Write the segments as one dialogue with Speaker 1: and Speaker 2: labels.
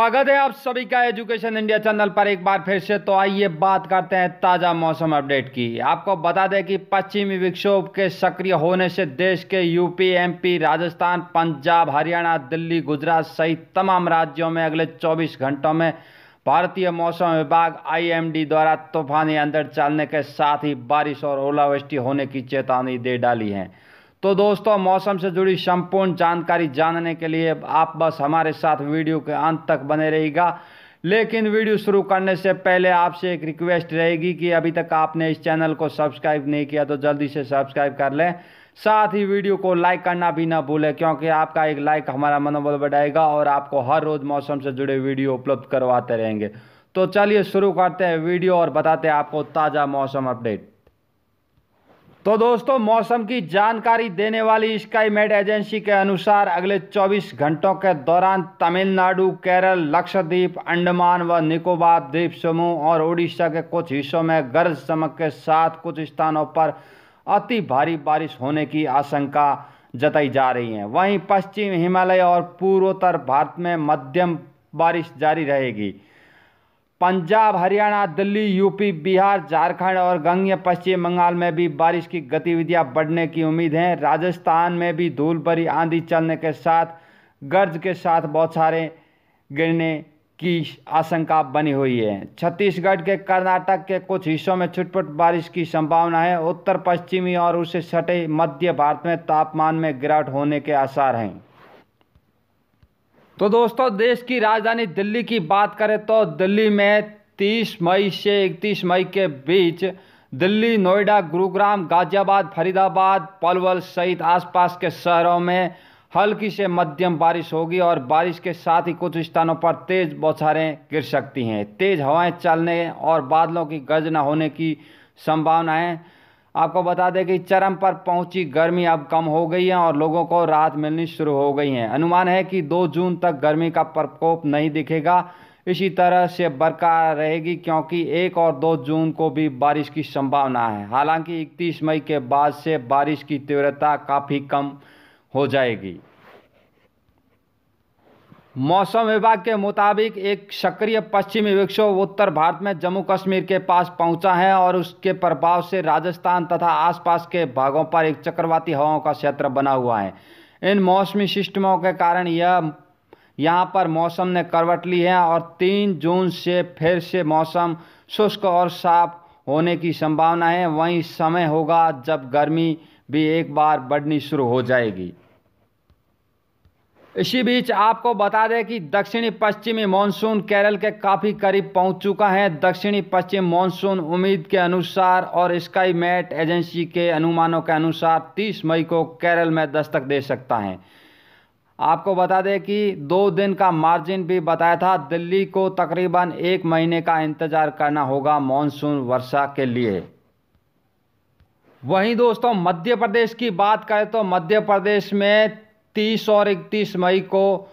Speaker 1: स्वागत है आप सभी का एजुकेशन इंडिया चैनल पर एक बार फिर से। तो आइए बात करते हैं ताज़ा मौसम अपडेट की। आपको बता दें कि पश्चिमी विक्षोभ के सक्रिय होने से देश के यूपी, एमपी, राजस्थान, पंजाब, हरियाणा, दिल्ली, गुजरात सहित तमाम राज्यों में अगले 24 घंटों में भारतीय मौसम विभाग आईएमडी द्वारा तूफानी अंदर चलने के साथ ही बारिश और ओलावृष्टि होने की चेतावनी दे डाली है। तो दोस्तों, मौसम से जुड़ी संपूर्ण जानकारी जानने के लिए आप बस हमारे साथ वीडियो के अंत तक बने रहेगा लेकिन वीडियो शुरू करने से पहले आपसे एक रिक्वेस्ट रहेगी कि अभी तक आपने इस चैनल को सब्सक्राइब नहीं किया तो जल्दी से सब्सक्राइब कर लें। साथ ही वीडियो को लाइक करना भी ना भूलें, क्योंकि आपका एक लाइक हमारा मनोबल बढ़ाएगा और आपको हर रोज़ मौसम से जुड़े वीडियो उपलब्ध करवाते रहेंगे। तो चलिए शुरू करते हैं वीडियो और बताते हैं आपको ताज़ा मौसम अपडेट तो दोस्तों, मौसम की जानकारी देने वाली स्काई मेड एजेंसी के अनुसार अगले 24 घंटों के दौरान तमिलनाडु, केरल, लक्षद्वीप, अंडमान व निकोबार द्वीप समूह और उड़ीसा के कुछ हिस्सों में गरज चमक के साथ कुछ स्थानों पर अति भारी बारिश होने की आशंका जताई जा रही है। वहीं पश्चिम हिमालय और पूर्वोत्तर भारत में मध्यम बारिश जारी रहेगी। पंजाब, हरियाणा, दिल्ली, यूपी, बिहार, झारखंड और गंगे पश्चिम बंगाल में भी बारिश की गतिविधियाँ बढ़ने की उम्मीद है। राजस्थान में भी धूल भरी आंधी चलने के साथ, गर्ज के साथ बौछारें गिरने की आशंका बनी हुई है। छत्तीसगढ़ के कर्नाटक के कुछ हिस्सों में छुटपुट बारिश की संभावना है। उत्तर पश्चिमी और उससे सटे मध्य भारत में तापमान में गिरावट होने के आसार हैं। तो दोस्तों, देश की राजधानी दिल्ली की बात करें तो दिल्ली में 30 मई से 31 मई के बीच दिल्ली, नोएडा, गुरुग्राम, गाजियाबाद, फरीदाबाद, पलवल सहित आसपास के शहरों में हल्की से मध्यम बारिश होगी और बारिश के साथ ही कुछ स्थानों पर तेज बौछारें गिर सकती हैं। तेज हवाएँ चलने और बादलों की गर्जना होने की संभावना है आपको बता दें कि चरम पर पहुँची गर्मी अब कम हो गई है और लोगों को राहत मिलनी शुरू हो गई है। अनुमान है कि 2 जून तक गर्मी का प्रकोप नहीं दिखेगा। इसी तरह से बरकरार रहेगी क्योंकि एक और दो जून को भी बारिश की संभावना है। हालाँकि 31 मई के बाद से बारिश की तीव्रता काफ़ी कम हो जाएगी। मौसम विभाग के मुताबिक एक सक्रिय पश्चिमी विक्षोभ उत्तर भारत में जम्मू कश्मीर के पास पहुँचा है और उसके प्रभाव से राजस्थान तथा आसपास के भागों पर एक चक्रवाती हवाओं का क्षेत्र बना हुआ है। इन मौसमी सिस्टमों के कारण यह, यहाँ पर मौसम ने करवट ली है और तीन जून से फिर से मौसम शुष्क और साफ़ होने की संभावना है। वहीं समय होगा जब गर्मी भी एक बार बढ़नी शुरू हो जाएगी। इसी बीच आपको बता दें कि दक्षिणी पश्चिमी मानसून केरल के काफ़ी करीब पहुँच चुका है। दक्षिणी पश्चिम मानसून उम्मीद के अनुसार और स्काई मैट एजेंसी के अनुमानों के अनुसार 30 मई को केरल में दस्तक दे सकता है। आपको बता दें कि दो दिन का मार्जिन भी बताया था। दिल्ली को तकरीबन एक महीने का इंतज़ार करना होगा मानसून वर्षा के लिए। वहीं दोस्तों, मध्य प्रदेश की बात करें तो मध्य प्रदेश में तीस और इकतीस मई को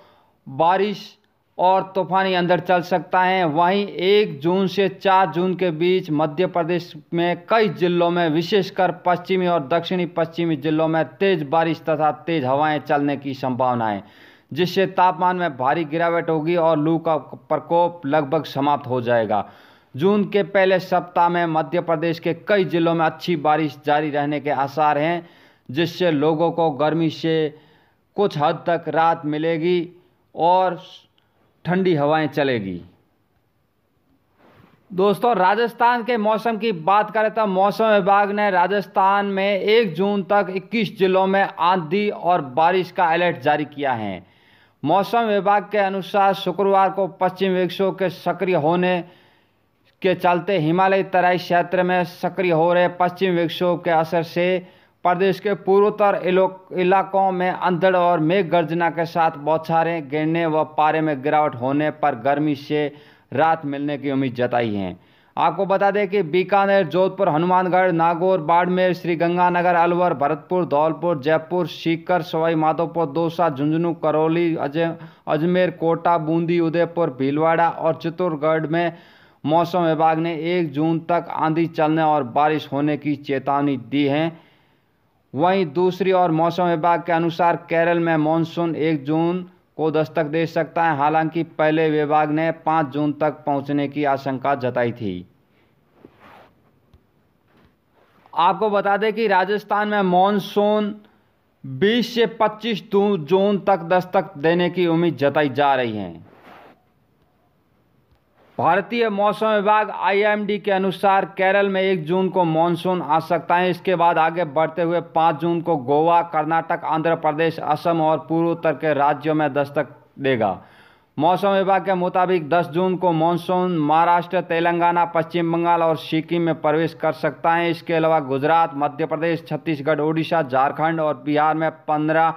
Speaker 1: बारिश और तूफानी अंदर चल सकता है। वहीं एक जून से चार जून के बीच मध्य प्रदेश में कई जिलों में, विशेषकर पश्चिमी और दक्षिणी पश्चिमी जिलों में तेज बारिश तथा तेज हवाएँ चलने की संभावना है, जिससे तापमान में भारी गिरावट होगी और लू का प्रकोप लगभग समाप्त हो जाएगा। जून के पहले सप्ताह में मध्य प्रदेश के कई जिलों में अच्छी बारिश जारी रहने के आसार हैं, जिससे लोगों को गर्मी से कुछ हद तक राहत मिलेगी और ठंडी हवाएँ चलेगी। दोस्तों, राजस्थान के मौसम की बात करें तो मौसम विभाग ने राजस्थान में एक जून तक 21 जिलों में आंधी और बारिश का अलर्ट जारी किया है। मौसम विभाग के अनुसार शुक्रवार को पश्चिम विक्षोभ के सक्रिय होने के चलते हिमालय तराई क्षेत्र में सक्रिय हो रहे पश्चिम विक्षोभ के असर से प्रदेश के पूर्वोत्तर इलाकों में अंधड़ और मेघ गर्जना के साथ बौछारें गिरने व पारे में गिरावट होने पर गर्मी से राहत मिलने की उम्मीद जताई है। आपको बता दें कि बीकानेर, जोधपुर, हनुमानगढ़, नागौर, बाड़मेर, श्रीगंगानगर, अलवर, भरतपुर, धौलपुर, जयपुर, सीकर, सवाई माधोपुर, दौसा, झुंझुनू, करौली, अजय अजमेर, कोटा, बूंदी, उदयपुर, भीलवाड़ा और चित्तौड़गढ़ में मौसम विभाग ने एक जून तक आंधी चलने और बारिश होने की चेतावनी दी है। वहीं दूसरी ओर मौसम विभाग के अनुसार केरल में मानसून एक जून को दस्तक दे सकता है। हालाँकि पहले विभाग ने 5 जून तक पहुँचने की आशंका जताई थी। आपको बता दें कि राजस्थान में मॉनसून 20 से 25 जून तक दस्तक देने की उम्मीद जताई जा रही है। भारतीय मौसम विभाग आईएमडी के अनुसार केरल में एक जून को मानसून आ सकता है। इसके बाद आगे बढ़ते हुए पाँच जून को गोवा, कर्नाटक, आंध्र प्रदेश, असम और पूर्व उत्तर के राज्यों में दस्तक देगा। मौसम विभाग के मुताबिक 10 जून को मानसून महाराष्ट्र, तेलंगाना, पश्चिम बंगाल और सिक्किम में प्रवेश कर सकता है। इसके अलावा गुजरात, मध्य प्रदेश, छत्तीसगढ़, ओडिशा, झारखंड और बिहार में पंद्रह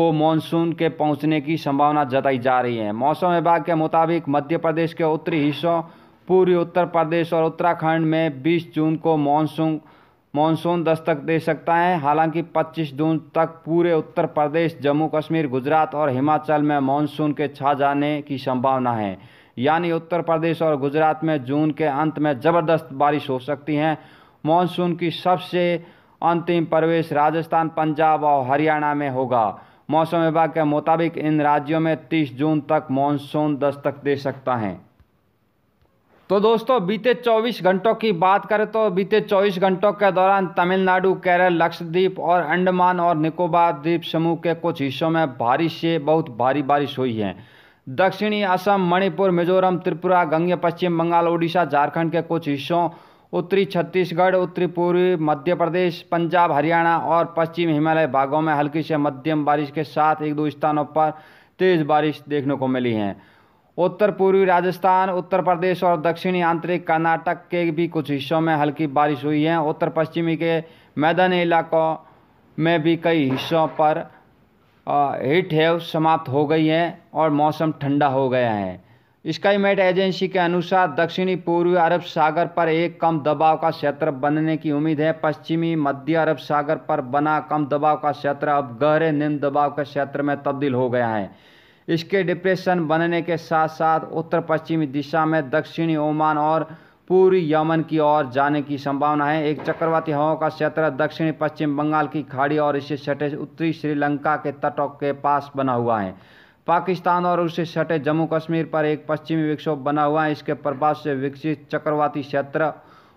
Speaker 1: को मानसून के पहुँचने की संभावना जताई जा रही है। मौसम विभाग के मुताबिक मध्य प्रदेश के उत्तरी हिस्सों, पूर्वी उत्तर प्रदेश और उत्तराखंड में 20 जून को मानसून मानसून दस्तक दे सकता है। हालाँकि 25 जून तक पूरे उत्तर प्रदेश, जम्मू कश्मीर, गुजरात और हिमाचल में मानसून के छा जाने की संभावना है। यानी उत्तर प्रदेश और गुजरात में जून के अंत में ज़बरदस्त बारिश हो सकती है। मानसून की सबसे अंतिम प्रवेश राजस्थान, पंजाब और हरियाणा में होगा। मौसम विभाग के मुताबिक इन राज्यों में 30 जून तक मानसून दस्तक दे सकता है। तो दोस्तों, बीते 24 घंटों की बात करें तो बीते 24 घंटों के दौरान तमिलनाडु, केरल, लक्षद्वीप और अंडमान और निकोबार द्वीप समूह के कुछ हिस्सों में बारिश से बहुत भारी बारिश हुई है। दक्षिणी असम, मणिपुर, मिजोरम, त्रिपुरा, गंगे, पश्चिम बंगाल, ओडिशा, झारखंड के कुछ हिस्सों उत्तरी छत्तीसगढ़, उत्तरी पूर्वी मध्य प्रदेश, पंजाब, हरियाणा और पश्चिम हिमालय भागों में हल्की से मध्यम बारिश के साथ एक दो स्थानों पर तेज बारिश देखने को मिली है। उत्तर पूर्वी राजस्थान, उत्तर प्रदेश और दक्षिणी आंतरिक कर्नाटक के भी कुछ हिस्सों में हल्की बारिश हुई है। उत्तर पश्चिमी के मैदानी इलाकों में भी कई हिस्सों पर हीट हेव समाप्त हो गई है और मौसम ठंडा हो गया है। स्काईमेट एजेंसी के अनुसार दक्षिणी पूर्वी अरब सागर पर एक कम दबाव का क्षेत्र बनने की उम्मीद है। पश्चिमी मध्य अरब सागर पर बना कम दबाव का क्षेत्र अब गहरे निम्न दबाव के क्षेत्र में तब्दील हो गया है। इसके डिप्रेशन बनने के साथ साथ उत्तर पश्चिमी दिशा में दक्षिणी ओमान और पूर्वी यमन की ओर जाने की संभावना है। एक चक्रवाती हवाओं का क्षेत्र दक्षिणी पश्चिम बंगाल की खाड़ी और इससे सटे उत्तरी श्रीलंका के तटों के पास बना हुआ है। पाकिस्तान और उससे सटे जम्मू कश्मीर पर एक पश्चिमी विक्षोभ बना हुआ है। इसके प्रभाव से विकसित चक्रवाती क्षेत्र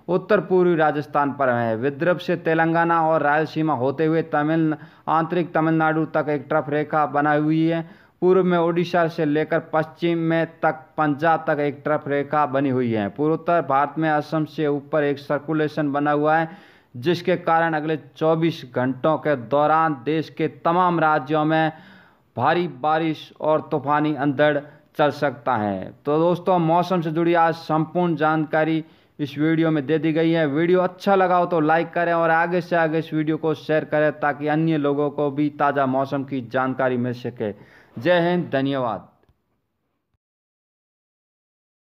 Speaker 1: उत्तर पूर्वी राजस्थान पर है। विदर्भ से तेलंगाना और रायलसीमा होते हुए तमिल, आंतरिक तमिलनाडु तक एक ट्रफ रेखा बनाई हुई है। पूर्व में ओडिशा से लेकर पश्चिम में तक पंजाब तक एक ट्रफ रेखा बनी हुई है। पूर्वोत्तर भारत में असम से ऊपर एक सर्कुलेशन बना हुआ है, जिसके कारण अगले 24 घंटों के दौरान देश के तमाम राज्यों में भारी बारिश और तूफानी अंधड़ चल सकता है। तो दोस्तों, मौसम से जुड़ी आज संपूर्ण जानकारी इस वीडियो में दे दी गई है। वीडियो अच्छा लगा हो तो लाइक करें और आगे से आगे इस वीडियो को शेयर करें ताकि अन्य लोगों को भी ताज़ा मौसम की जानकारी मिल सके। जय हिंद, धन्यवाद।